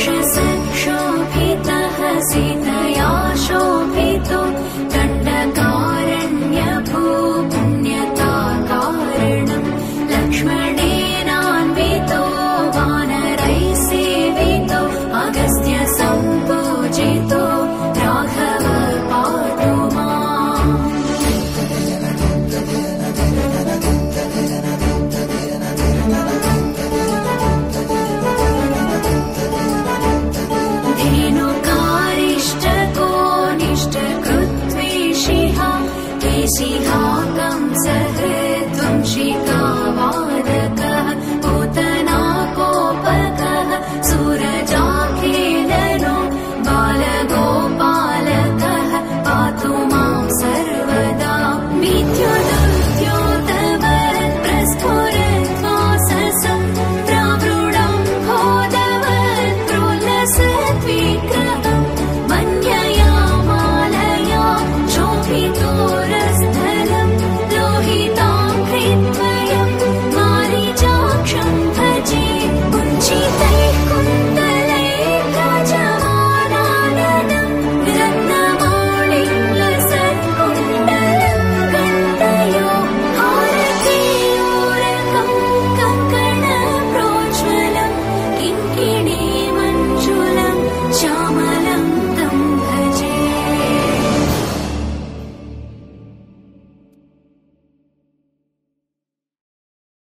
是三生。श्रीनाकं सर्वं श्री